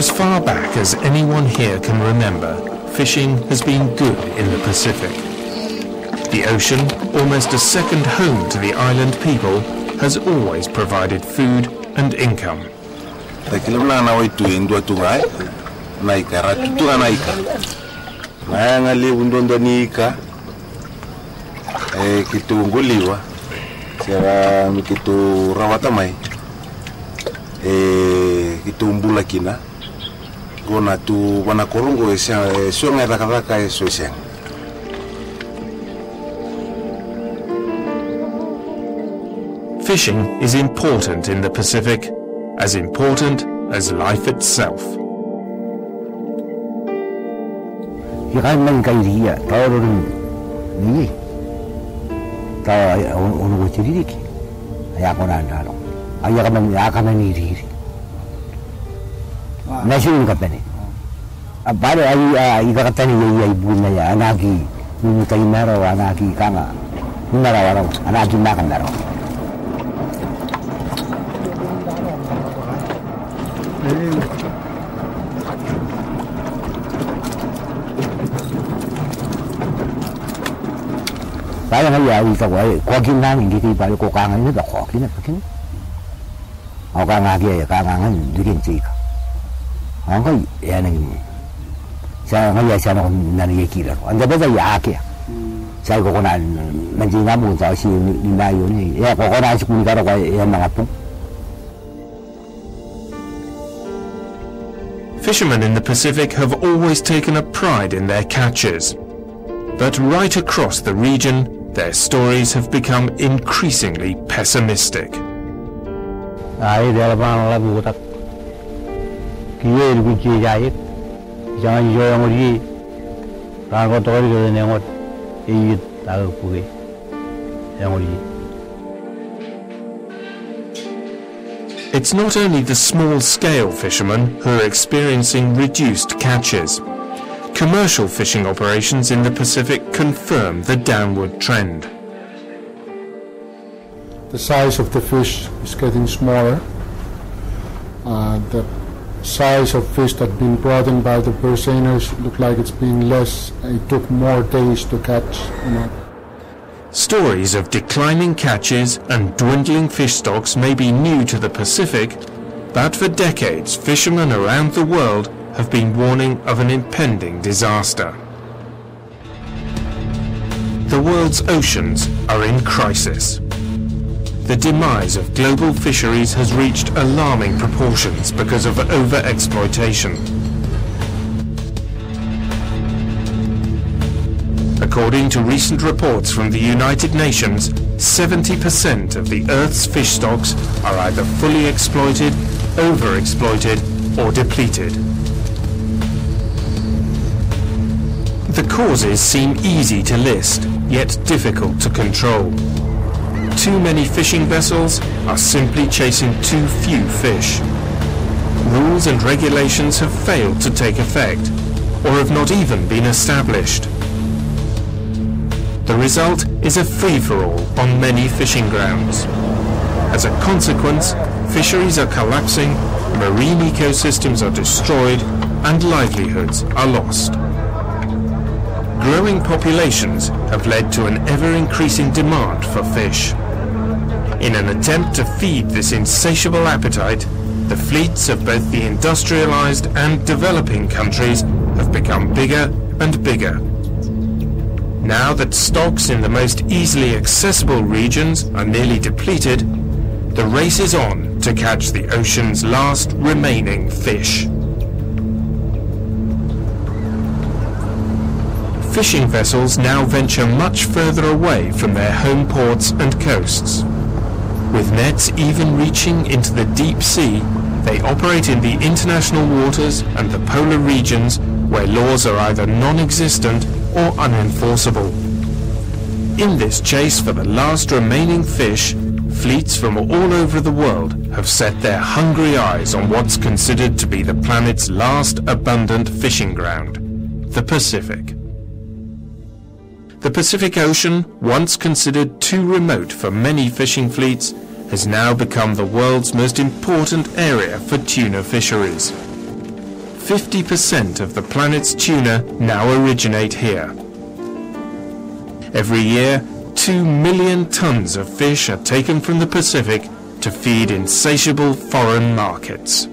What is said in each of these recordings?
as far back as anyone here can remember, fishing has been good in the Pacific. The ocean, almost a second home to the island people, has always provided food and income. Takilamna na wai tu indua tu ngai. Naika naika. Rawata mai. Eh kitu mbula kina. Gona tu wana korungo esa suanga rakadaka eso esa. Fishing is important in the Pacific, as important as life itself. Ikan man kay dia, tao rin ni. Tao ono ko tiri ki. Aya ko na ndalo. Aya ka man ya ka man ni ri. Na shi ka pene. Abare ai ai ka ka tani ai ai bu na ya anagi. Ni kai mero anagi kama. Nara waro anagi makan daro. Saya ngai ya wi ka wai ko kin nang ngi ki ba ko ka ngai da ko kin pa kin. Au ka nga ki ya ka nga ngai du kin chi ka. Ang ko ya nang ni. Sa ngai ya sa no na ni ki la. Ang da ba ya ki. Sa ko ko na man ji nga mu sa si ni na yo ni. Ya ko ko si kun ka ro ya na. Fishermen in the Pacific have always taken a pride in their catches. But right across the region, their stories have become increasingly pessimistic. Ai da ba la bu ta. Ki ye ru ki ja ye. Jangan yo yang ri. Ra ko to ri ne ngot. E ta ku ge. Yang ri. It's not only the small-scale fishermen who are experiencing reduced catches. Commercial fishing operations in the Pacific confirm the downward trend. the size of the fish is getting smaller. Uh, the size of fish that been brought in by the purse seiners look like it's been less. It took more days to catch. You know. Stories of declining catches and dwindling fish stocks may be new to the Pacific, but for decades fishermen around the world have been warning of an impending disaster. The world's oceans are in crisis. The demise of global fisheries has reached alarming proportions because of over-exploitation. According to recent reports from the United Nations, 70% of the Earth's fish stocks are either fully exploited, overexploited, or depleted. The causes seem easy to list, yet difficult to control. Too many fishing vessels are simply chasing too few fish. Rules and regulations have failed to take effect, or have not even been established. The result is a free-for-all on many fishing grounds. As a consequence, fisheries are collapsing, marine ecosystems are destroyed, and livelihoods are lost. Growing populations have led to an ever-increasing demand for fish. In an attempt to feed this insatiable appetite, the fleets of both the industrialized and developing countries have become bigger and bigger. Now that stocks in the most easily accessible regions are nearly depleted, the race is on to catch the ocean's last remaining fish. Fishing vessels now venture much further away from their home ports and coasts. With nets even reaching into the deep sea, they operate in the international waters and the polar regions where laws are either non-existent or unenforceable. In this chase for the last remaining fish, fleets from all over the world have set their hungry eyes on what's considered to be the planet's last abundant fishing ground, the Pacific. The Pacific Ocean, once considered too remote for many fishing fleets, has now become the world's most important area for tuna fisheries. 50% of the planet's tuna now originate here. Every year, 2 million tons of fish are taken from the Pacific to feed insatiable foreign markets.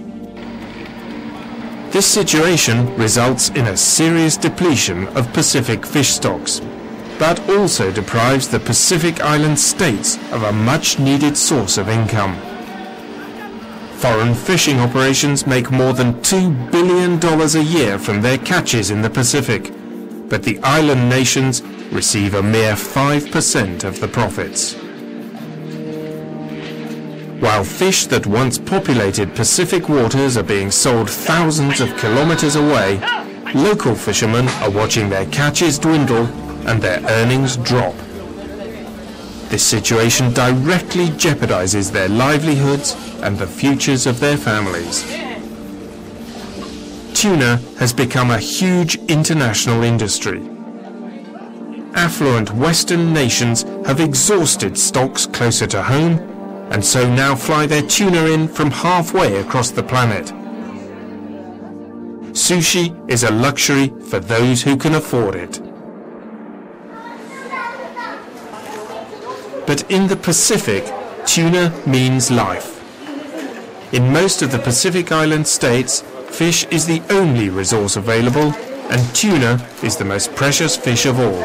This situation results in a serious depletion of Pacific fish stocks, but also deprives the Pacific Island states of a much needed source of income. Foreign fishing operations make more than $2 billion a year from their catches in the Pacific, but the island nations receive a mere 5% of the profits. While fish that once populated Pacific waters are being sold thousands of kilometers away, local fishermen are watching their catches dwindle and their earnings drop. This situation directly jeopardizes their livelihoods and the futures of their families. Tuna has become a huge international industry. Affluent Western nations have exhausted stocks closer to home and so now fly their tuna in from halfway across the planet. Sushi is a luxury for those who can afford it. But in the Pacific, tuna means life. In most of the Pacific Island states, fish is the only resource available and tuna is the most precious fish of all.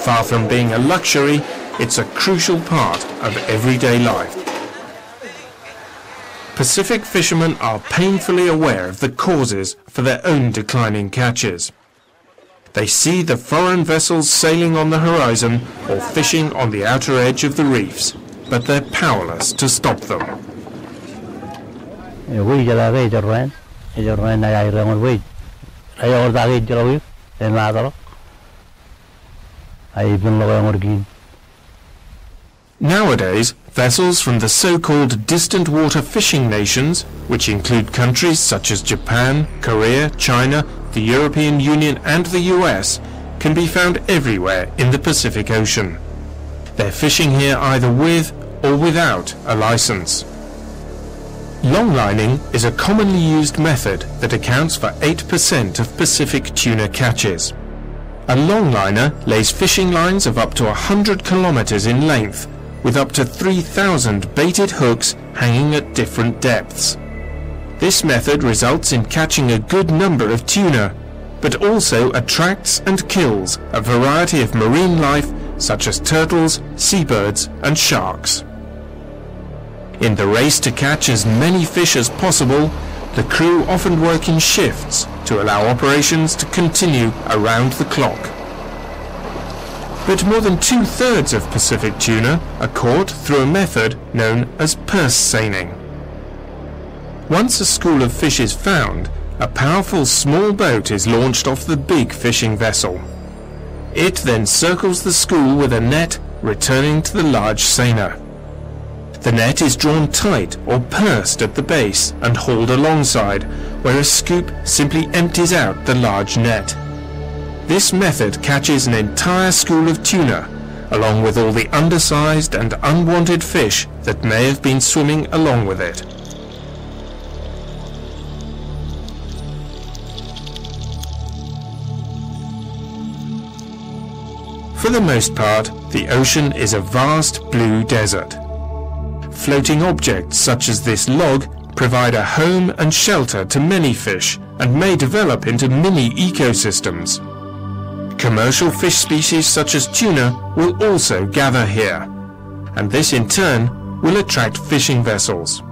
Far from being a luxury, it's a crucial part of everyday life. Pacific fishermen are painfully aware of the causes for their own declining catches. They see the foreign vessels sailing on the horizon or fishing on the outer edge of the reefs, but they're powerless to stop them. Wei jala rei jorren, e jorren na ai reng wei. Ai or da ge jala wei, e na da. Ai bin lo ngor gin. Nowadays, vessels from the so-called distant water fishing nations, which include countries such as Japan, Korea, China, the European Union and the US, can be found everywhere in the Pacific Ocean. They're fishing here either with or without a license. Longlining is a commonly used method that accounts for 8% of Pacific tuna catches. A longliner lays fishing lines of up to 100 kilometers in length with up to 3,000 baited hooks hanging at different depths. This method results in catching a good number of tuna, but also attracts and kills a variety of marine life such as turtles, seabirds and sharks. In the race to catch as many fish as possible, the crew often work in shifts to allow operations to continue around the clock. But more than two-thirds of Pacific tuna are caught through a method known as purse seining. Once a school of fish is found, a powerful small boat is launched off the big fishing vessel. It then circles the school with a net, returning to the large seiner. The net is drawn tight or pursed at the base and hauled alongside, where a scoop simply empties out the large net. This method catches an entire school of tuna, along with all the undersized and unwanted fish that may have been swimming along with it. For the most part, the ocean is a vast blue desert. Floating objects such as this log provide a home and shelter to many fish and may develop into mini ecosystems. Commercial fish species such as tuna will also gather here, and this in turn will attract fishing vessels.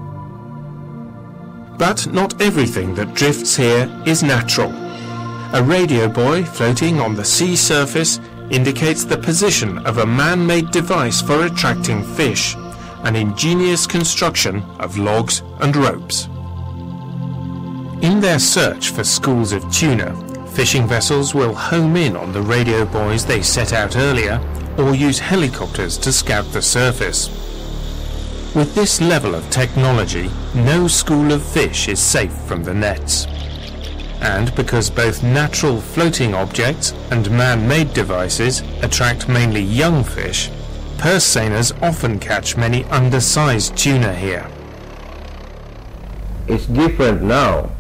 But not everything that drifts here is natural. A radio buoy floating on the sea surface indicates the position of a man-made device for attracting fish, an ingenious construction of logs and ropes. In their search for schools of tuna, fishing vessels will home in on the radio buoys they set out earlier or use helicopters to scout the surface. With this level of technology, no school of fish is safe from the nets. And because both natural floating objects and man-made devices attract mainly young fish, purse seiners often catch many undersized tuna here. It's different now.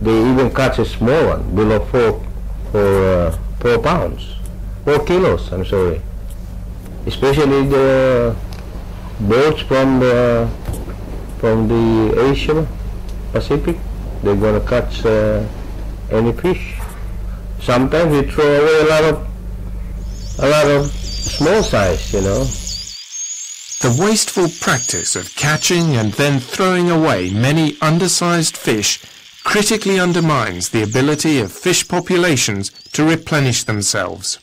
they even catch a small one below four, four, uh, four pounds, four kilos. I'm sorry. Especially the boats from the from the Asia Pacific, they're gonna catch uh, any fish. Sometimes we throw away a lot of a lot of small size, you know. The wasteful practice of catching and then throwing away many undersized fish critically undermines the ability of fish populations to replenish themselves.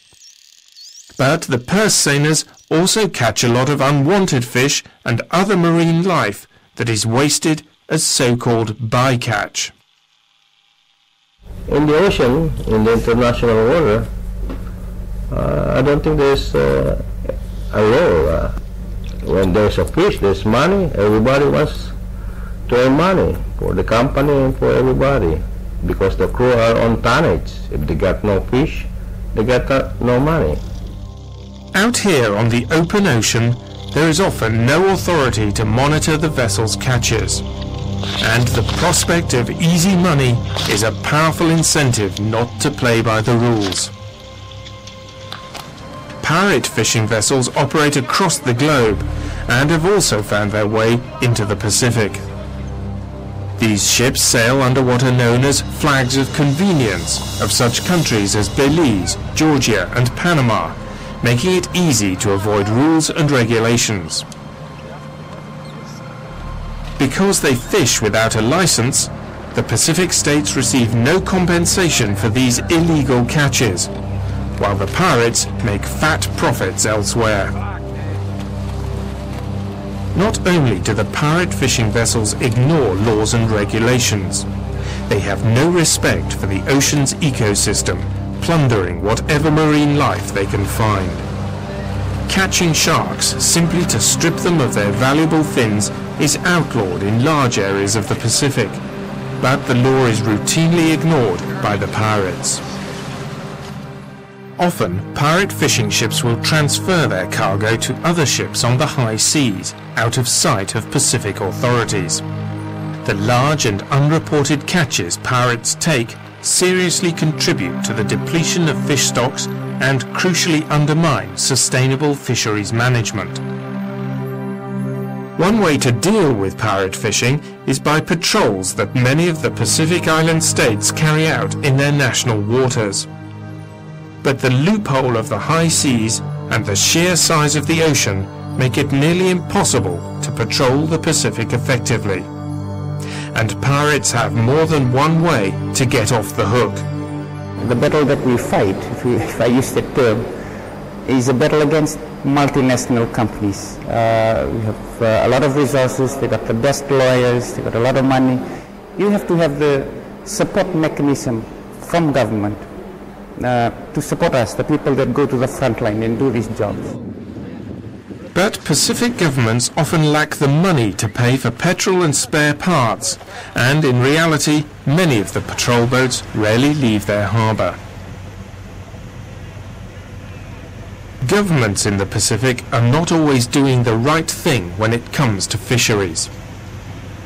But the purse seiners also catch a lot of unwanted fish and other marine life that is wasted as so-called bycatch. In the ocean, in the international water, uh, I don't think there's uh, a law. Uh, when there's a fish, there's money. Everybody wants to earn money for the company and for everybody because the crew are on tonnage. If they got no fish, they got uh, no money. Out here on the open ocean, there is often no authority to monitor the vessel's catches. And the prospect of easy money is a powerful incentive not to play by the rules. Pirate fishing vessels operate across the globe and have also found their way into the Pacific. These ships sail under what are known as flags of convenience of such countries as Belize, Georgia and Panama, making it easy to avoid rules and regulations. Because they fish without a license, the Pacific states receive no compensation for these illegal catches, while the pirates make fat profits elsewhere. Not only do the pirate fishing vessels ignore laws and regulations, they have no respect for the ocean's ecosystem, plundering whatever marine life they can find. Catching sharks simply to strip them of their valuable fins is outlawed in large areas of the Pacific, but the law is routinely ignored by the pirates. Often, pirate fishing ships will transfer their cargo to other ships on the high seas, out of sight of Pacific authorities. The large and unreported catches pirates take seriously contribute to the depletion of fish stocks and crucially undermine sustainable fisheries management. One way to deal with pirate fishing is by patrols that many of the Pacific Island states carry out in their national waters but the loophole of the high seas and the sheer size of the ocean make it nearly impossible to patrol the Pacific effectively. And pirates have more than one way to get off the hook. The battle that we fight, if, we, if I use that term, is a battle against multinational companies. Uh, we have uh, a lot of resources, they got the best lawyers, they got a lot of money. You have to have the support mechanism from government uh, to support us, the people that go to the front line and do these jobs. But Pacific governments often lack the money to pay for petrol and spare parts, and in reality, many of the patrol boats rarely leave their harbour. Governments in the Pacific are not always doing the right thing when it comes to fisheries.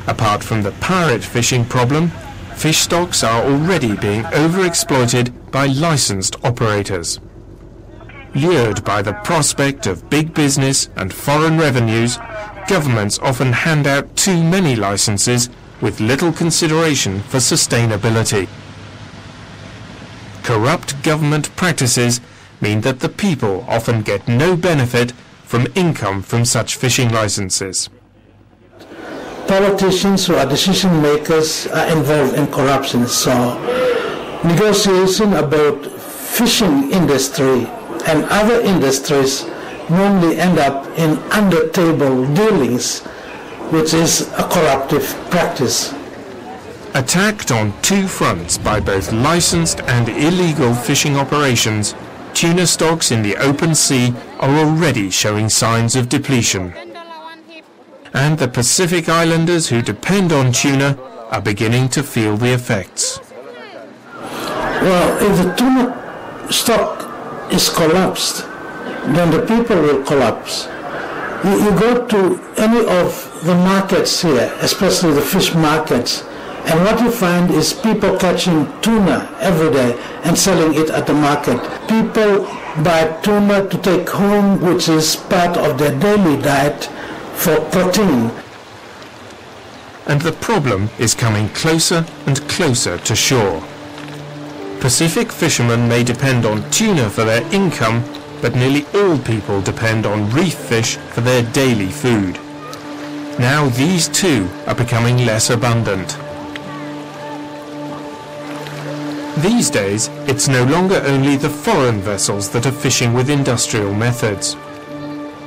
Apart from the pirate fishing problem, fish stocks are already being overexploited by licensed operators. Lured by the prospect of big business and foreign revenues, governments often hand out too many licenses with little consideration for sustainability. Corrupt government practices mean that the people often get no benefit from income from such fishing licenses politicians who are decision makers are involved in corruption. So negotiation about fishing industry and other industries normally end up in under-table dealings, which is a corruptive practice. Attacked on two fronts by both licensed and illegal fishing operations, tuna stocks in the open sea are already showing signs of depletion and the Pacific Islanders who depend on tuna are beginning to feel the effects. Well, if the tuna stock is collapsed, then the people will collapse. You, you go to any of the markets here, especially the fish markets, And what you find is people catching tuna every day and selling it at the market. People buy tuna to take home, which is part of their daily diet for protein. And the problem is coming closer and closer to shore. Pacific fishermen may depend on tuna for their income, but nearly all people depend on reef fish for their daily food. Now these too are becoming less abundant. These days, it's no longer only the foreign vessels that are fishing with industrial methods.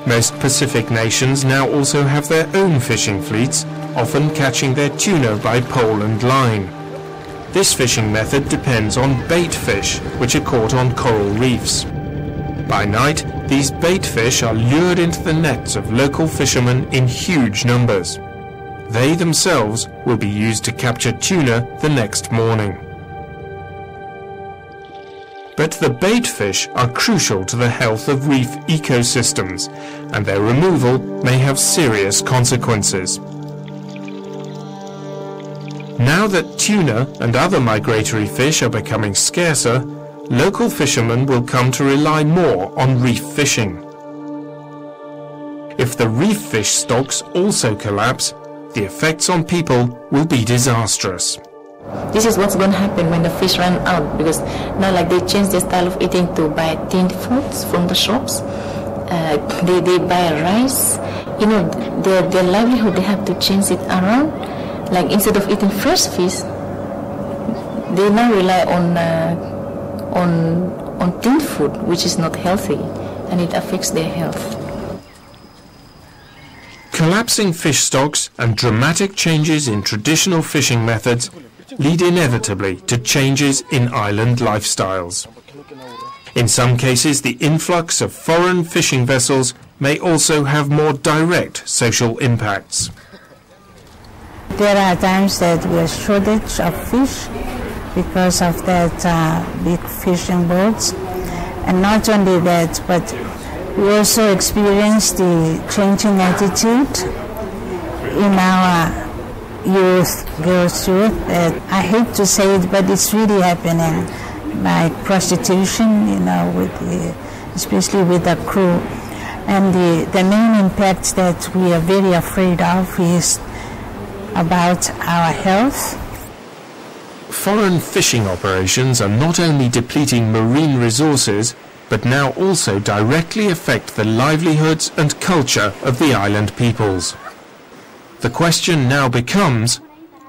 Most Pacific nations now also have their own fishing fleets, often catching their tuna by pole and line. This fishing method depends on bait fish, which are caught on coral reefs. By night, these bait fish are lured into the nets of local fishermen in huge numbers. They themselves will be used to capture tuna the next morning. But the bait fish are crucial to the health of reef ecosystems, and their removal may have serious consequences. Now that tuna and other migratory fish are becoming scarcer, local fishermen will come to rely more on reef fishing. If the reef fish stocks also collapse, the effects on people will be disastrous. This is what's going to happen when the fish run out because now like they change their style of eating to buy tinned foods from the shops. Uh, they, they buy rice. You know, their, their livelihood, they have to change it around. Like instead of eating fresh fish, they now rely on, uh, on, on tinned food, which is not healthy and it affects their health. Collapsing fish stocks and dramatic changes in traditional fishing methods lead inevitably to changes in island lifestyles. In some cases, the influx of foreign fishing vessels may also have more direct social impacts. There are times that we are shortage of fish because of that uh, big fishing boats. And not only that, but we also experience the changing attitude in our youth, girls' youth. Uh, I hate to say it, but it's really happening. Like prostitution, you know, with the, especially with the crew. And the, the main impact that we are very afraid of is about our health. Foreign fishing operations are not only depleting marine resources, but now also directly affect the livelihoods and culture of the island peoples. The question now becomes,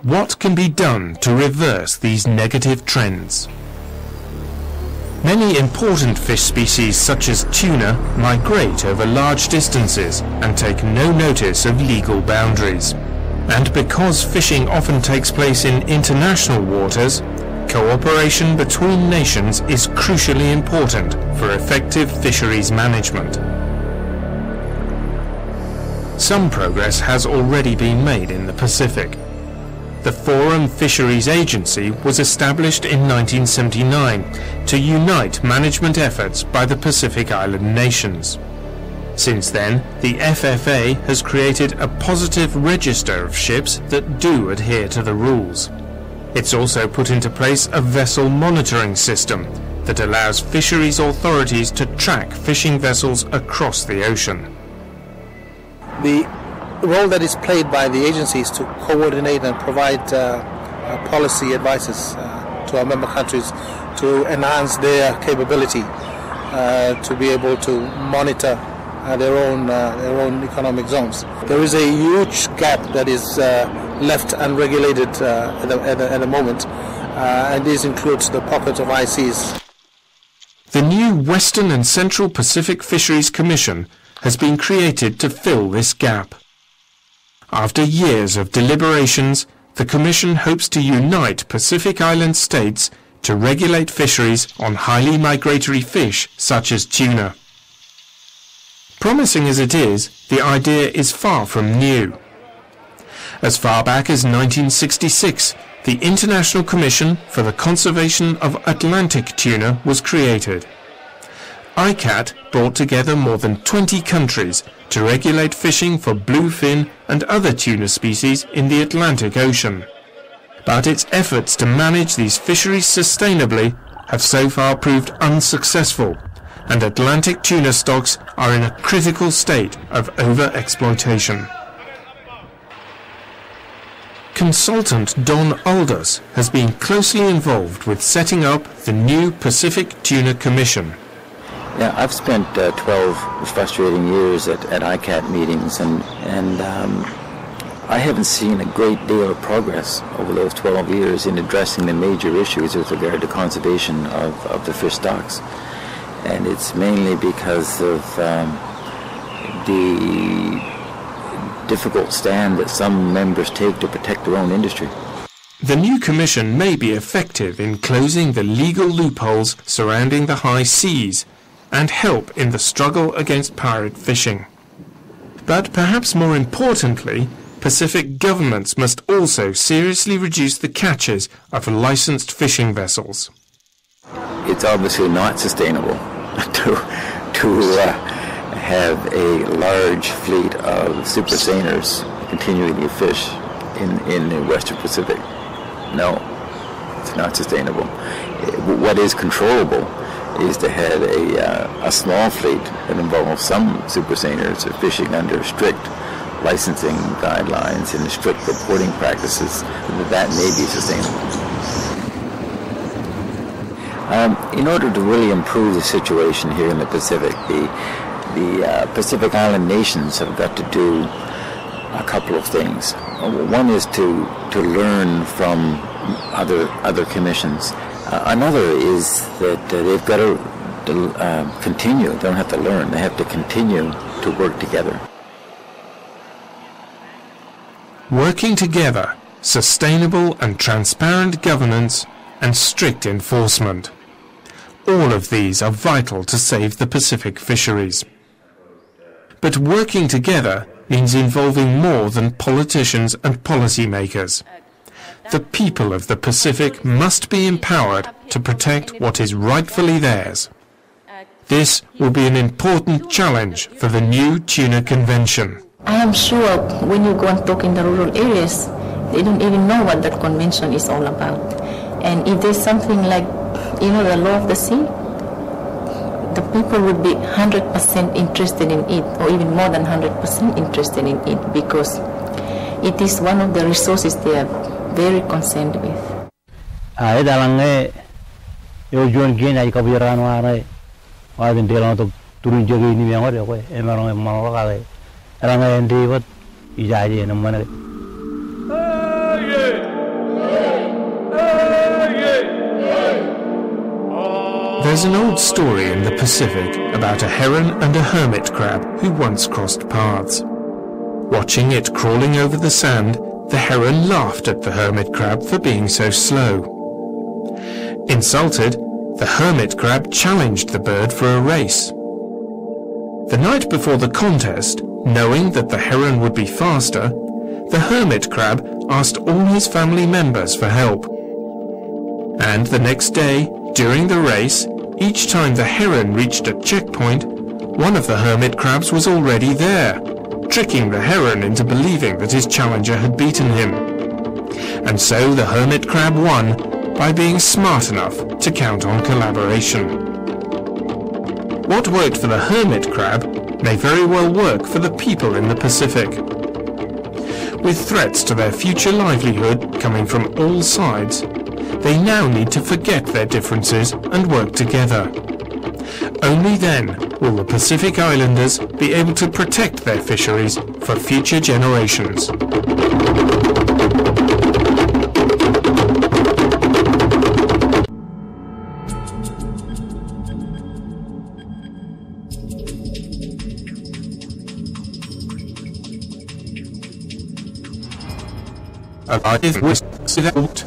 what can be done to reverse these negative trends? Many important fish species such as tuna migrate over large distances and take no notice of legal boundaries. And because fishing often takes place in international waters, cooperation between nations is crucially important for effective fisheries management. Some progress has already been made in the Pacific. The Forum Fisheries Agency was established in 1979 to unite management efforts by the Pacific Island nations. Since then, the FFA has created a positive register of ships that do adhere to the rules. It's also put into place a vessel monitoring system that allows fisheries authorities to track fishing vessels across the ocean. The role that is played by the agencies to coordinate and provide uh, uh, policy advices uh, to our member countries to enhance their capability uh, to be able to monitor uh, their own uh, their own economic zones. There is a huge gap that is left unregulated at the, at, the, at, the, moment, and this includes the pocket of high seas. The new Western and Central Pacific Fisheries Commission has been created to fill this gap. After years of deliberations, the Commission hopes to unite Pacific Island states to regulate fisheries on highly migratory fish such as tuna. Promising as it is, the idea is far from new. As far back as 1966, the International Commission for the Conservation of Atlantic Tuna was created. ICCAT brought together more than 20 countries to regulate fishing for bluefin and other tuna species in the Atlantic Ocean. But its efforts to manage these fisheries sustainably have so far proved unsuccessful, and Atlantic tuna stocks are in a critical state of over-exploitation. Consultant Don Aldous has been closely involved with setting up the new Pacific Tuna Commission. Yeah, I've spent uh, 12 frustrating years at, at ICCAT meetings, and, and um, I haven't seen a great deal of progress over those 12 years in addressing the major issues with regard to conservation of, of the fish stocks. And it's mainly because of um, the difficult stand that some members take to protect their own industry. The new commission may be effective in closing the legal loopholes surrounding the high seas and help in the struggle against pirate fishing. But perhaps more importantly, Pacific governments must also seriously reduce the catches of licensed fishing vessels. It's obviously not sustainable to, to uh, have a large fleet of super seiners continuing to fish in, in the Western Pacific. No, it's not sustainable. What is controllable is to have a, uh, a small fleet that involves some super seiners fishing under strict licensing guidelines and strict reporting practices, that may be sustainable. Um, in order to really improve the situation here in the Pacific, the, the uh, Pacific Island nations have got to do a couple of things. One is to, to learn from other, other commissions uh, another is that uh, they've got to, to uh, continue. They don't have to learn. They have to continue to work together. Working together, sustainable and transparent governance, and strict enforcement. All of these are vital to save the Pacific fisheries. But working together means involving more than politicians and policymakers the people of the Pacific must be empowered to protect what is rightfully theirs. This will be an important challenge for the new Tuna Convention. I am sure when you go and talk in the rural areas, they don't even know what that convention is all about. And if there's something like, you know, the law of the sea, the people would be 100% interested in it, or even more than 100% interested in it, because it is one of the resources they are very concerned with. Ai dalang yo juan gin ai kabira no wa din de to turun jogi ni yang ore ko e marong e malo ka rang ndi wat i ja mana There's an old story in the Pacific about a heron and a hermit crab who once crossed paths. Watching it crawling over the sand, the heron laughed at the hermit crab for being so slow. Insulted, the hermit crab challenged the bird for a race. The night before the contest, knowing that the heron would be faster, the hermit crab asked all his family members for help. And the next day, during the race, each time the heron reached a checkpoint, one of the hermit crabs was already there tricking the heron into believing that his challenger had beaten him. And so the hermit crab won by being smart enough to count on collaboration. What worked for the hermit crab may very well work for the people in the Pacific. With threats to their future livelihood coming from all sides, they now need to forget their differences and work together. Only then will the Pacific Islanders be able to protect their fisheries for future generations? A life with without